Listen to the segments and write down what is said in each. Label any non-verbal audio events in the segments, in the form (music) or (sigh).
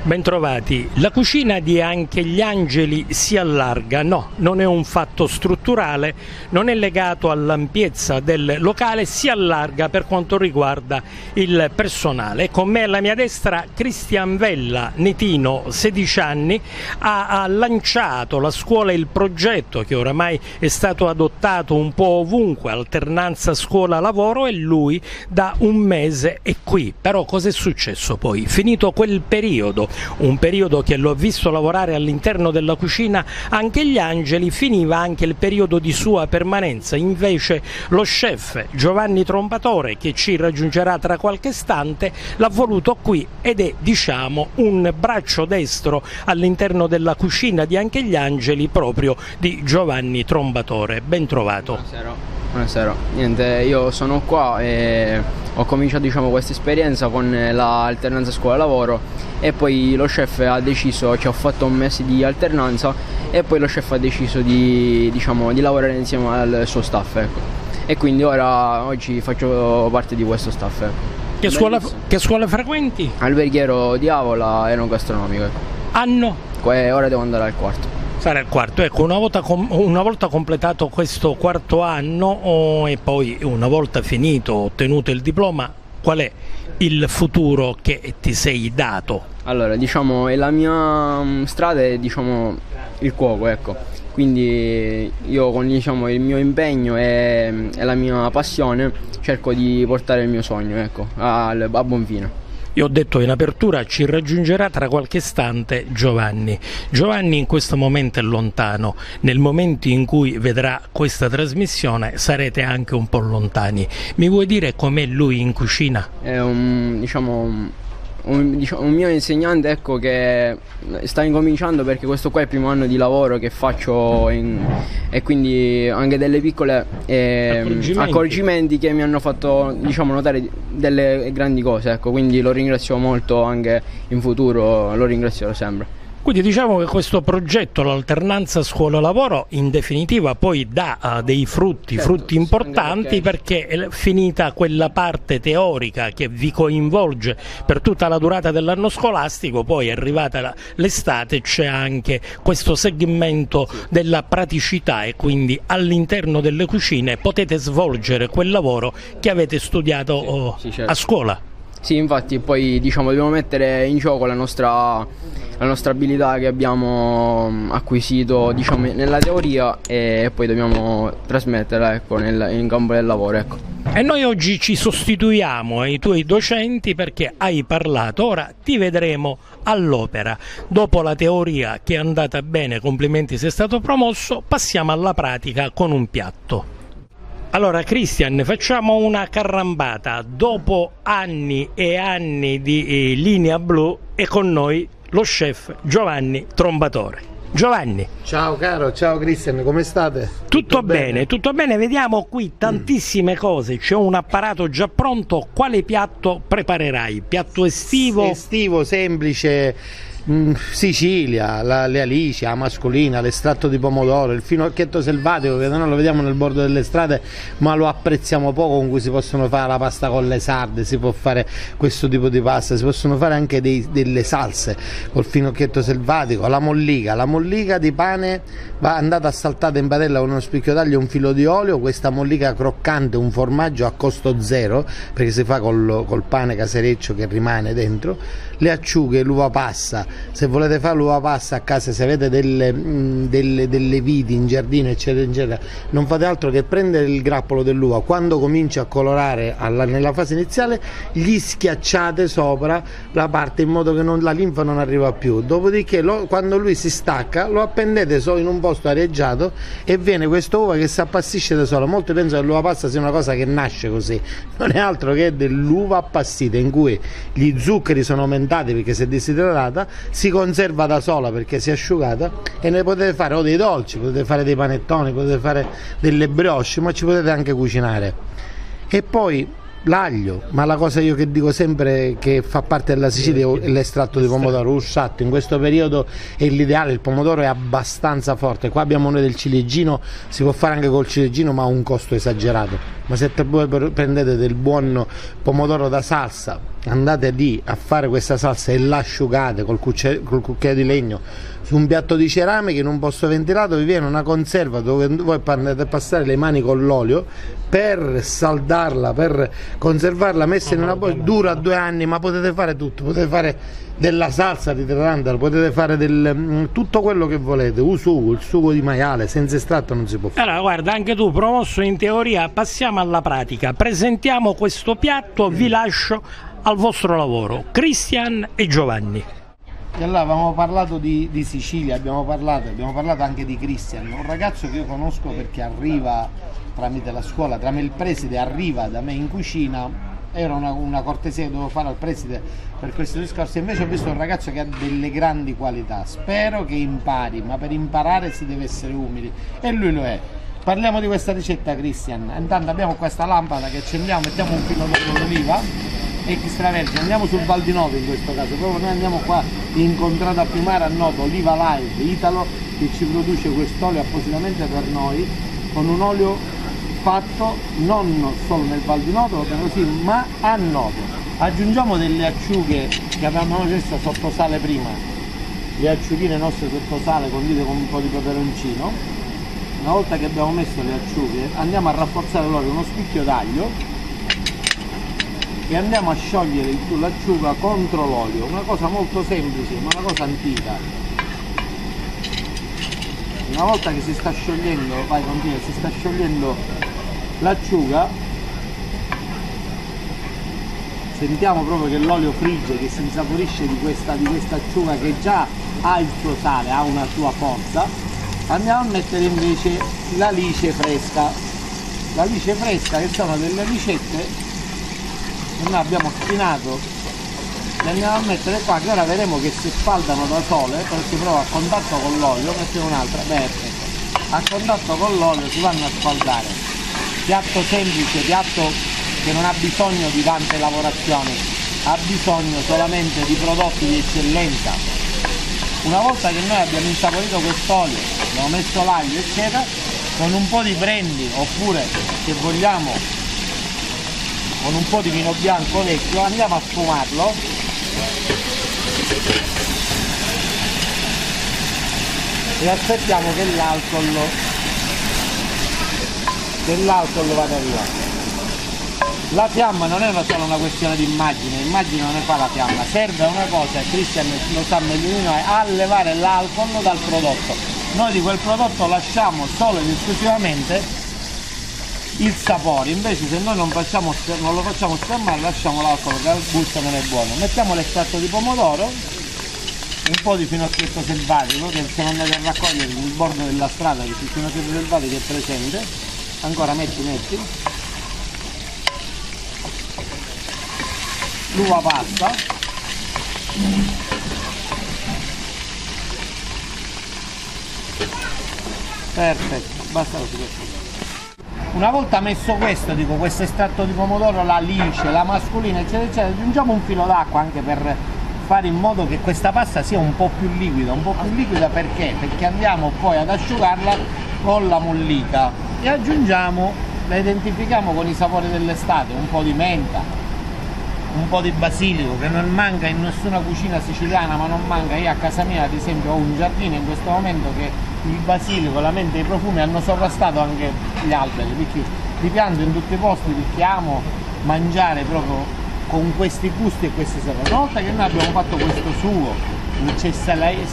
Bentrovati. La cucina di Anche gli Angeli si allarga. No, non è un fatto strutturale, non è legato all'ampiezza del locale, si allarga per quanto riguarda il personale. Con me alla mia destra Cristian Vella, Netino, 16 anni, ha, ha lanciato la scuola Il Progetto che oramai è stato adottato un po' ovunque, alternanza scuola-lavoro e lui da un mese è qui. Però cos'è successo poi? Finito quel periodo un periodo che lo ha visto lavorare all'interno della cucina anche gli angeli, finiva anche il periodo di sua permanenza, invece lo chef Giovanni Trompatore che ci raggiungerà tra qualche istante l'ha voluto qui ed è diciamo un braccio destro all'interno della cucina di anche gli angeli proprio di Giovanni Trombatore. Ben trovato. Buonasera. Buonasera, niente, io sono qua e ho cominciato diciamo, questa esperienza con l'alternanza scuola-lavoro e poi lo chef ha deciso, ci cioè ho fatto un mese di alternanza e poi lo chef ha deciso di, diciamo, di lavorare insieme al suo staff ecco. e quindi ora oggi faccio parte di questo staff. Ecco. Che scuola, che scuola, frequenti? Alberghiero di Avola, enogastronomico. Ecco. Anno? ora devo andare al quarto. Sarà il quarto, ecco, una volta, una volta completato questo quarto anno oh, e poi una volta finito, ottenuto il diploma, qual è il futuro che ti sei dato? Allora, diciamo, la mia mm, strada è diciamo, il cuoco, ecco. Quindi io con diciamo, il mio impegno e, e, la mia passione cerco di portare il mio sogno ecco, a, a buon fine. Io ho detto in apertura ci raggiungerà tra qualche istante Giovanni. Giovanni in questo momento è lontano, nel momento in cui vedrà questa trasmissione sarete anche un po' lontani. Mi vuoi dire com'è lui in cucina? È un, diciamo, un, diciamo, un, mio insegnante ecco, che sta incominciando perché questo qua è il primo anno di lavoro che faccio in, e quindi anche delle piccole eh, accorgimenti. accorgimenti. che mi hanno fatto diciamo, notare delle grandi cose ecco, quindi lo ringrazio molto anche in futuro lo ringrazierò sempre quindi diciamo che questo progetto, l'alternanza scuola-lavoro, in definitiva poi dà uh, dei frutti, certo, frutti importanti perché è finita quella parte teorica che vi coinvolge per tutta la durata dell'anno scolastico, poi è arrivata l'estate c'è anche questo segmento della praticità e quindi all'interno delle cucine potete svolgere quel lavoro che avete studiato sì, oh, sì, certo. a scuola. Sì, infatti poi diciamo dobbiamo mettere in gioco la nostra, la nostra abilità che abbiamo acquisito diciamo, nella teoria e poi dobbiamo trasmetterla ecco, nel, in campo del lavoro. Ecco. E noi oggi ci sostituiamo ai tuoi docenti perché hai parlato, ora ti vedremo all'opera. Dopo la teoria che è andata bene, complimenti sei stato promosso, passiamo alla pratica con un piatto. Allora Cristian, facciamo una carrambata. Dopo anni e anni di eh, linea blu è con noi lo chef Giovanni Trombatore. Giovanni. Ciao caro, ciao Cristian, come state? Tutto, tutto bene? bene, tutto bene, vediamo qui tantissime mm. cose, c'è un apparato già pronto, quale piatto preparerai? Piatto estivo? Estivo, semplice Mm, Sicilia, la, le alici, la mascolina, l'estratto di pomodoro, il finocchietto selvatico che noi lo vediamo nel bordo delle strade ma lo apprezziamo poco con cui si possono fare la pasta con le sarde, si può fare questo tipo di pasta, si possono fare anche dei, delle salse col finocchietto selvatico, la mollica, la mollica di pane va andata saltata in padella con uno spicchio d'aglio, un filo di olio, questa mollica croccante, un formaggio a costo zero perché si fa col, col pane casereccio che rimane dentro, le acciughe, l'uva passa se volete fare l'uva passa a casa, se avete delle, mm, delle, delle viti in giardino, eccetera, eccetera, non fate altro che prendere il grappolo dell'uva, quando comincia a colorare alla, nella fase iniziale, gli schiacciate sopra la parte in modo che non, la linfa non arriva più. Dopodiché, lo, quando lui si stacca, lo appendete solo in un posto areggiato e viene questa uva che si appassisce da sola. Molti pensano che l'uva pasta sia una cosa che nasce così, non è altro che dell'uva appassita in cui gli zuccheri sono aumentati perché si è disidratata si conserva da sola perché si è asciugata e ne potete fare o dei dolci, potete fare dei panettoni, potete fare delle brioche, ma ci potete anche cucinare. E poi l'aglio, ma la cosa io che dico sempre che fa parte della Sicilia è l'estratto di pomodoro russato. In questo periodo è l'ideale, il pomodoro è abbastanza forte. Qua abbiamo noi del ciliegino, si può fare anche col ciliegino, ma ha un costo esagerato. Ma se voi prendete del buon pomodoro da salsa, andate lì a fare questa salsa e l'asciugate col, cucce- col cucchiaio di legno su un piatto di ceramica in un posto ventilato vi viene una conserva dove voi andate a passare le mani con l'olio per saldarla, per conservarla messa in una bolla, dura due anni, ma potete fare tutto, potete fare della salsa di tarantalo, potete fare del, mm, tutto quello che volete, usugo, il sugo di maiale, senza estratto non si può fare. Allora guarda, anche tu promosso in teoria, passiamo alla pratica, presentiamo questo piatto, vi lascio al vostro lavoro, Cristian e Giovanni. E allora avevamo parlato di, di Sicilia, abbiamo parlato, abbiamo parlato anche di Cristian, un ragazzo che io conosco perché arriva tramite la scuola, tramite il preside, arriva da me in cucina, era una, una cortesia che dovevo fare al preside per questo discorso, invece ho visto un ragazzo che ha delle grandi qualità, spero che impari, ma per imparare si deve essere umili. E lui lo è. Parliamo di questa ricetta Cristian, intanto abbiamo questa lampada che accendiamo, mettiamo un filo d'oliva extravergine, andiamo sul Val di Noto in questo caso, proprio noi andiamo qua in contrada a Primare a Noto, Oliva Live Italo che ci produce quest'olio appositamente per noi con un olio fatto non solo nel Val di Noto, così, ma a Noto. Aggiungiamo delle acciughe che avevamo messo sotto sale prima, le acciughine nostre sotto sale condite con un po' di peperoncino. Una volta che abbiamo messo le acciughe andiamo a rafforzare l'olio uno spicchio d'aglio e andiamo a sciogliere l'acciuga contro l'olio, una cosa molto semplice ma una cosa antica. Una volta che si sta sciogliendo, vai continua, si sta sciogliendo l'acciuga, sentiamo proprio che l'olio frigge, che si insaporisce di questa, di questa acciuga che già ha il suo sale, ha una sua forza, andiamo a mettere invece la lice fresca. La lice fresca che sono delle licette che noi abbiamo spinato le andiamo a mettere qua che ora vedremo che si spaldano da sole perché prova a contatto con l'olio mettiamo un'altra. Perfetto a contatto con l'olio si vanno a spaldare piatto semplice piatto che non ha bisogno di tante lavorazioni ha bisogno solamente di prodotti di eccellenza. Una volta che noi abbiamo insaporito quest'olio abbiamo messo l'aglio eccetera con un po' di brandy oppure se vogliamo con un po' di vino bianco vecchio andiamo a sfumarlo e aspettiamo che l'alcol che l'alcol vada via la fiamma non è solo una questione di immagine, immagine non ne fa la fiamma, serve a una cosa, Cristian lo sa meglio di noi, a levare l'alcol dal prodotto. Noi di quel prodotto lasciamo solo ed esclusivamente il sapore. Invece se noi non, facciamo, non lo facciamo schermare lasciamo l'alcol che al gusto non è buono. Mettiamo l'estratto di pomodoro un po' di finocchietto selvatico che siamo andati a raccogliere sul bordo della strada il finocchietto selvatico è presente ancora metti metti. L'uva pasta perfetto basta così una volta messo questo, dico questo estratto di pomodoro, la lice, la mascolina, eccetera, eccetera, aggiungiamo un filo d'acqua anche per fare in modo che questa pasta sia un po' più liquida, un po' più liquida perché? Perché andiamo poi ad asciugarla con la mollita e aggiungiamo, la identifichiamo con i sapori dell'estate, un po' di menta, un po' di basilico che non manca in nessuna cucina siciliana ma non manca. Io a casa mia ad esempio ho un giardino in questo momento che il basilico, la mente e i profumi hanno sovrastato anche gli alberi. Perché li pianto in tutti i posti perché amo mangiare proprio con questi gusti e questi sapori. Una volta che noi abbiamo fatto questo sugo dove c'è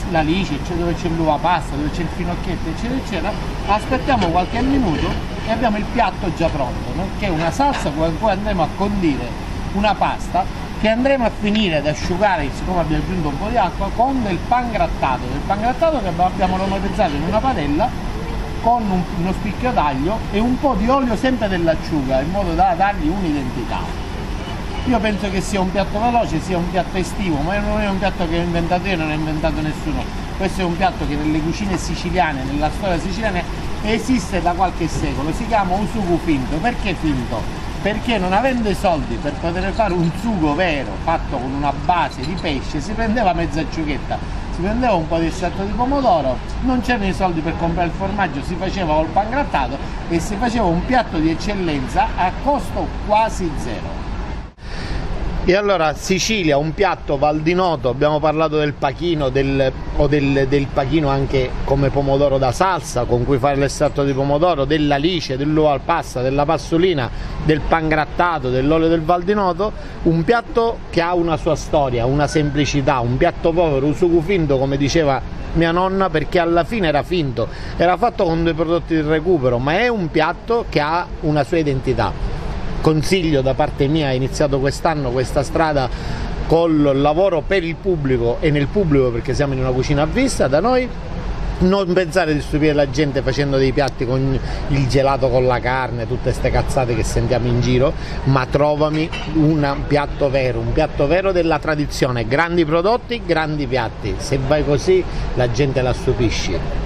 la lice, dove c'è l'uva pasta, dove c'è il finocchietto eccetera eccetera aspettiamo qualche minuto e abbiamo il piatto già pronto no? che è una salsa con cui andremo a condire una pasta che andremo a finire ad asciugare, siccome abbiamo aggiunto un po' di acqua, con del pan grattato, del pan grattato che abbiamo aromatizzato in una padella con un, uno spicchio d'aglio e un po' di olio sempre dell'acciuga in modo da dargli un'identità. Io penso che sia un piatto veloce, sia un piatto estivo, ma non è un piatto che ho inventato io, non ho inventato nessuno. Questo è un piatto che nelle cucine siciliane, nella storia siciliana, esiste da qualche secolo. Si chiama usugu finto. Perché finto? perché non avendo i soldi per poter fare un sugo vero fatto con una base di pesce si prendeva mezza acciughetta si prendeva un po' di estratto di pomodoro non c'erano i soldi per comprare il formaggio si faceva col pangrattato e si faceva un piatto di eccellenza a costo quasi zero e allora Sicilia, un piatto valdinoto, abbiamo parlato del pachino del, o del, del, pachino anche come pomodoro da salsa con cui fare l'estratto di pomodoro, dell'alice, dell'uovo al pasta, della passolina, del pangrattato, dell'olio del valdinoto, un piatto che ha una sua storia, una semplicità, un piatto povero, usugu finto come diceva mia nonna perché alla fine era finto, era fatto con dei prodotti di recupero, ma è un piatto che ha una sua identità consiglio da parte mia, ha iniziato quest'anno questa strada col lavoro per il pubblico e nel pubblico perché siamo in una cucina a vista da noi non pensare di stupire la gente facendo dei piatti con il gelato con la carne, tutte queste cazzate che sentiamo in giro, ma trovami un piatto vero, un piatto vero della tradizione, grandi prodotti, grandi piatti, se vai così la gente la stupisci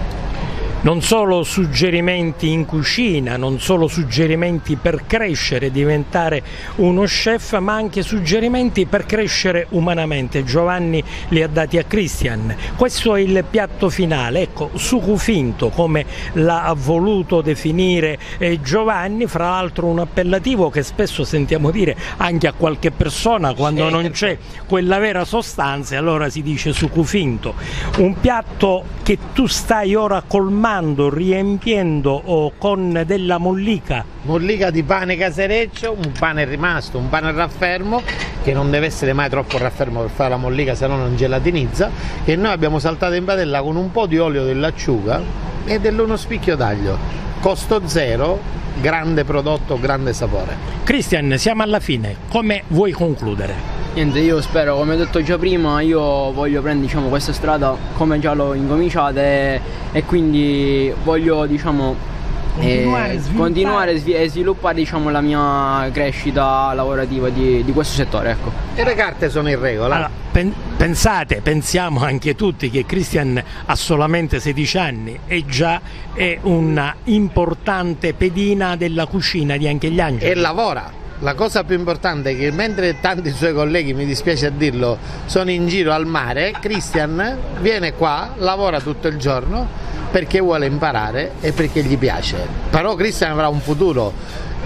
non solo suggerimenti in cucina, non solo suggerimenti per crescere e diventare uno chef, ma anche suggerimenti per crescere umanamente. Giovanni li ha dati a Christian. Questo è il piatto finale, ecco, succo finto, come l'ha voluto definire eh, Giovanni, fra l'altro un appellativo che spesso sentiamo dire anche a qualche persona quando certo. non c'è quella vera sostanza, allora si dice succo finto. Un piatto che tu stai ora colmando colmando, riempiendo oh, con della mollica. Mollica di pane casereccio, un pane rimasto, un pane raffermo che non deve essere mai troppo raffermo per fare la mollica se no non gelatinizza e noi abbiamo saltato in padella con un po' di olio dell'acciuga e dell'uno spicchio d'aglio. Costo zero, grande prodotto, grande sapore. Cristian, siamo alla fine, come vuoi concludere? Niente, io spero, come ho detto già prima, io voglio prendere diciamo, questa strada come già l'ho incominciata e, e quindi voglio diciamo, continuare, eh, continuare e sviluppare diciamo, la mia crescita lavorativa di, di, questo settore. Ecco. E le carte sono in regola? Allora, pen pensate, pensiamo anche tutti che Christian ha solamente 16 anni e già è una importante pedina della cucina di Anche gli Angeli. E lavora la cosa più importante è che mentre tanti suoi colleghi, mi dispiace a dirlo, sono in giro al mare, Christian viene qua, lavora tutto il giorno perché vuole imparare e perché gli piace. Però Christian avrà un futuro.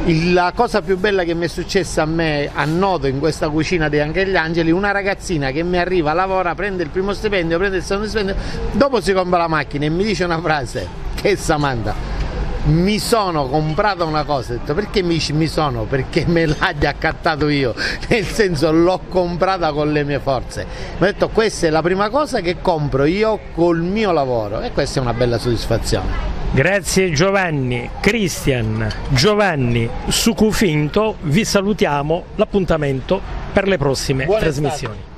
La cosa più bella che mi è successa a me a Noto in questa cucina di Anche gli Angeli, una ragazzina che mi arriva, lavora, prende il primo stipendio, prende il secondo stipendio, dopo si compra la macchina e mi dice una frase, che è Samantha, mi sono comprata una cosa, ho detto perché mi, mi sono? Perché me l'hai accattato io, (laughs) nel senso l'ho comprata con le mie forze. Mi ho detto questa è la prima cosa che compro io col mio lavoro e questa è una bella soddisfazione. Grazie Giovanni, Cristian, Giovanni, Sucufinto, vi salutiamo, l'appuntamento per le prossime Buone trasmissioni. State.